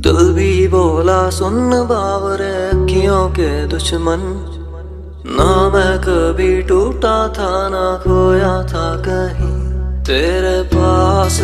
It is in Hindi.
दिल भी बोला, सुन बावरे अखियों के दुश्मन। ना मैं कभी टूटा था, ना खोया था कहीं। तेरे पास